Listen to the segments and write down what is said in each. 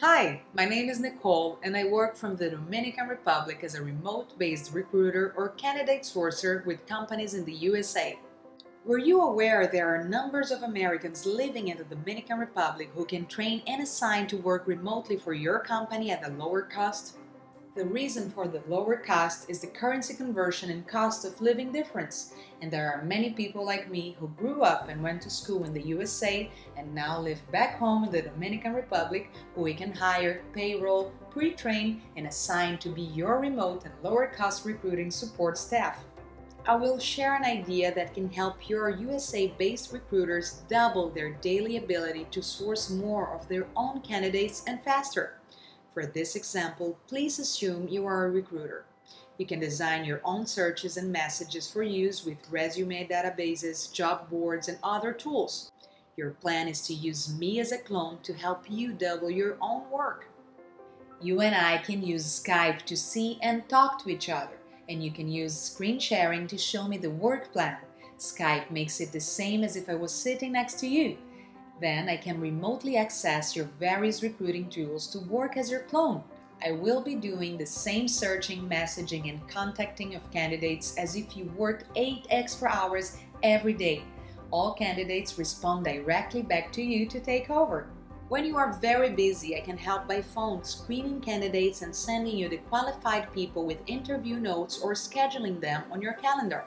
Hi, my name is Nicole and I work from the Dominican Republic as a remote-based recruiter or candidate sourcer with companies in the USA. Were you aware there are numbers of Americans living in the Dominican Republic who can train and assign to work remotely for your company at a lower cost? The reason for the lower cost is the currency conversion and cost of living difference, and there are many people like me who grew up and went to school in the USA and now live back home in the Dominican Republic who we can hire, payroll, pre-train, and assign to be your remote and lower cost recruiting support staff. I will share an idea that can help your USA-based recruiters double their daily ability to source more of their own candidates and faster. For this example, please assume you are a recruiter. You can design your own searches and messages for use with resume databases, job boards, and other tools. Your plan is to use me as a clone to help you double your own work. You and I can use Skype to see and talk to each other, and you can use screen sharing to show me the work plan. Skype makes it the same as if I was sitting next to you. Then I can remotely access your various recruiting tools to work as your clone. I will be doing the same searching, messaging, and contacting of candidates as if you worked 8 extra hours every day. All candidates respond directly back to you to take over. When you are very busy, I can help by phone screening candidates and sending you the qualified people with interview notes or scheduling them on your calendar.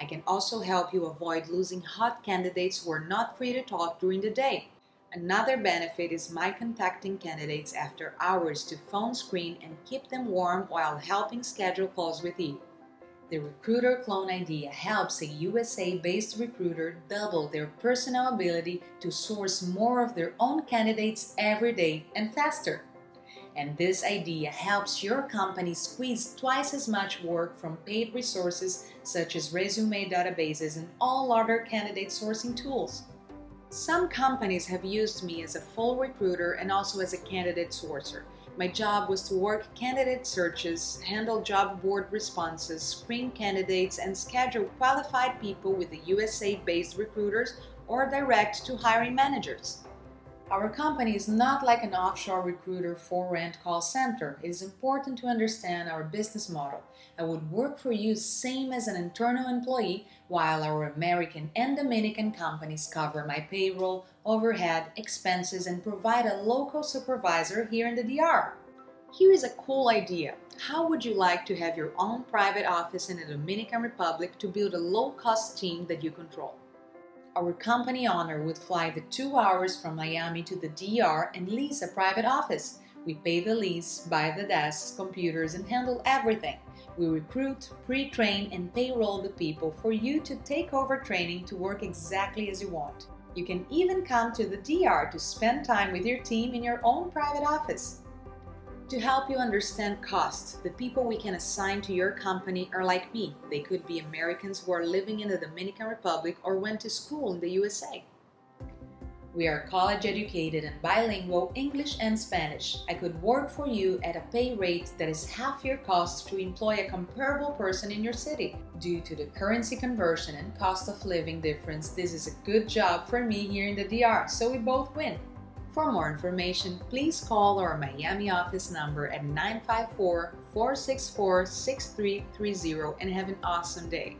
I can also help you avoid losing hot candidates who are not free to talk during the day. Another benefit is my contacting candidates after hours to phone screen and keep them warm while helping schedule calls with you. The recruiter clone idea helps a USA based recruiter double their personal ability to source more of their own candidates every day and faster. And this idea helps your company squeeze twice as much work from paid resources such as resume databases and all other candidate sourcing tools. Some companies have used me as a full recruiter and also as a candidate sourcer. My job was to work candidate searches, handle job board responses, screen candidates, and schedule qualified people with the USA based recruiters or direct to hiring managers. Our company is not like an offshore recruiter for rent call center. It is important to understand our business model. I would work for you same as an internal employee while our American and Dominican companies cover my payroll, overhead, expenses and provide a local supervisor here in the DR. Here is a cool idea. How would you like to have your own private office in the Dominican Republic to build a low-cost team that you control? Our company owner would fly the two hours from Miami to the DR and lease a private office. We pay the lease, buy the desks, computers, and handle everything. We recruit, pre train, and payroll the people for you to take over training to work exactly as you want. You can even come to the DR to spend time with your team in your own private office. To help you understand costs, the people we can assign to your company are like me. They could be Americans who are living in the Dominican Republic or went to school in the USA. We are college educated and bilingual English and Spanish. I could work for you at a pay rate that is half your cost to employ a comparable person in your city. Due to the currency conversion and cost of living difference, this is a good job for me here in the DR, so we both win. For more information, please call our Miami office number at 954 464 6330 and have an awesome day.